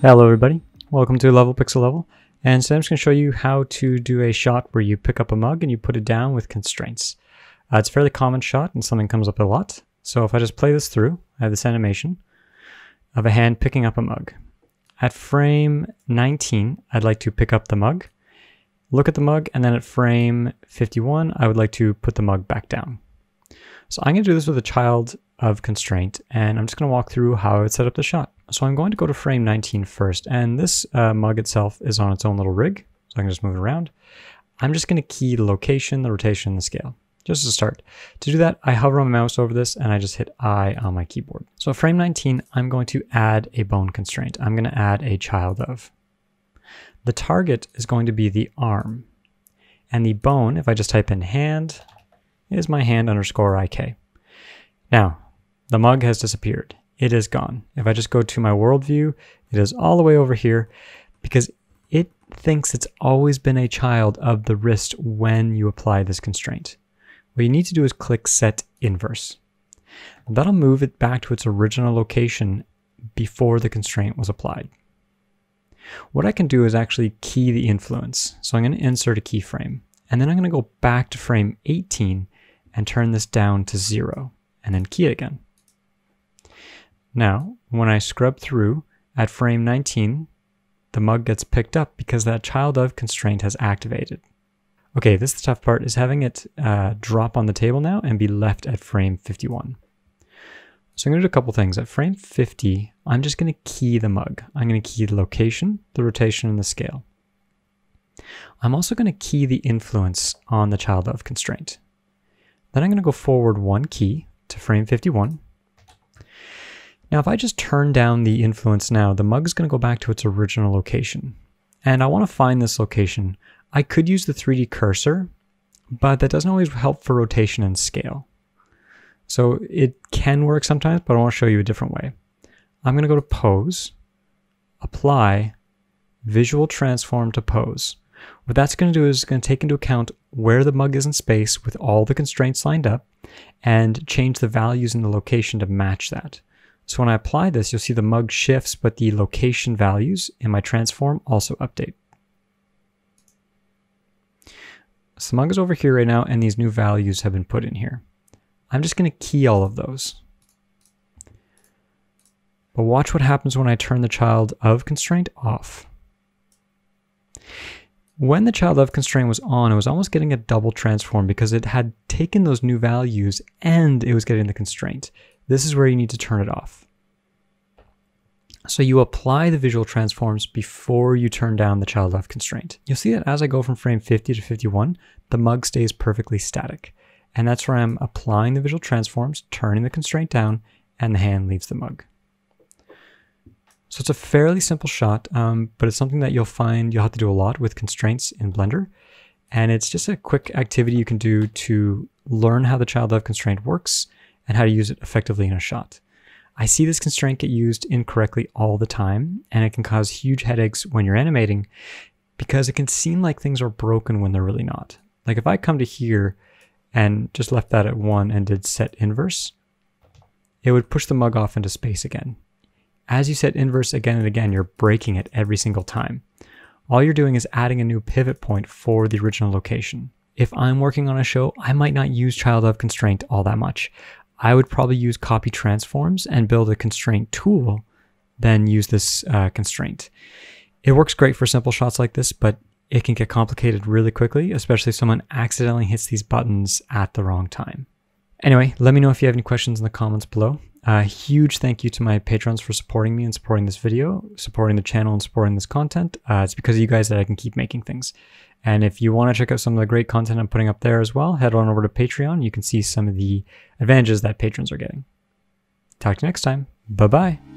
Hello everybody, welcome to Level Pixel Level, and today I'm just going to show you how to do a shot where you pick up a mug and you put it down with constraints. Uh, it's a fairly common shot and something comes up a lot, so if I just play this through, I have this animation of a hand picking up a mug. At frame 19, I'd like to pick up the mug, look at the mug, and then at frame 51, I would like to put the mug back down. So I'm going to do this with a child of constraint, and I'm just going to walk through how I would set up the shot. So I'm going to go to frame 19 first, and this uh, mug itself is on its own little rig, so I can just move it around. I'm just going to key the location, the rotation, the scale, just to start. To do that, I hover my mouse over this, and I just hit I on my keyboard. So frame 19, I'm going to add a bone constraint. I'm going to add a child of. The target is going to be the arm, and the bone, if I just type in hand, is my hand underscore IK. Now, the mug has disappeared it is gone. If I just go to my world view, it is all the way over here because it thinks it's always been a child of the wrist when you apply this constraint. What you need to do is click set inverse. That'll move it back to its original location before the constraint was applied. What I can do is actually key the influence. So I'm going to insert a keyframe and then I'm going to go back to frame 18 and turn this down to zero and then key it again. Now, when I scrub through at frame 19, the mug gets picked up because that child of constraint has activated. Okay, this is the tough part, is having it uh, drop on the table now and be left at frame 51. So I'm going to do a couple things. At frame 50, I'm just going to key the mug. I'm going to key the location, the rotation, and the scale. I'm also going to key the influence on the child of constraint. Then I'm going to go forward one key to frame 51, now, if I just turn down the influence now, the mug is going to go back to its original location. And I want to find this location. I could use the 3D cursor, but that doesn't always help for rotation and scale. So it can work sometimes, but I want to show you a different way. I'm going to go to Pose, Apply, Visual Transform to Pose. What that's going to do is going to take into account where the mug is in space with all the constraints lined up and change the values in the location to match that. So when I apply this, you'll see the mug shifts, but the location values in my transform also update. So the mug is over here right now, and these new values have been put in here. I'm just going to key all of those. But watch what happens when I turn the child of constraint off. When the child of constraint was on, it was almost getting a double transform because it had taken those new values and it was getting the constraint. This is where you need to turn it off. So you apply the visual transforms before you turn down the child of constraint. You'll see that as I go from frame 50 to 51, the mug stays perfectly static. And that's where I'm applying the visual transforms, turning the constraint down, and the hand leaves the mug. So it's a fairly simple shot, um, but it's something that you'll find you'll have to do a lot with constraints in Blender. And it's just a quick activity you can do to learn how the child of constraint works and how to use it effectively in a shot. I see this constraint get used incorrectly all the time, and it can cause huge headaches when you're animating because it can seem like things are broken when they're really not. Like if I come to here and just left that at one and did set inverse, it would push the mug off into space again. As you set inverse again and again, you're breaking it every single time. All you're doing is adding a new pivot point for the original location. If I'm working on a show, I might not use child of constraint all that much. I would probably use copy transforms and build a constraint tool, then use this uh, constraint. It works great for simple shots like this, but it can get complicated really quickly, especially if someone accidentally hits these buttons at the wrong time. Anyway, let me know if you have any questions in the comments below. A huge thank you to my patrons for supporting me and supporting this video, supporting the channel and supporting this content. Uh, it's because of you guys that I can keep making things. And if you want to check out some of the great content I'm putting up there as well, head on over to Patreon. You can see some of the advantages that patrons are getting. Talk to you next time. Bye bye.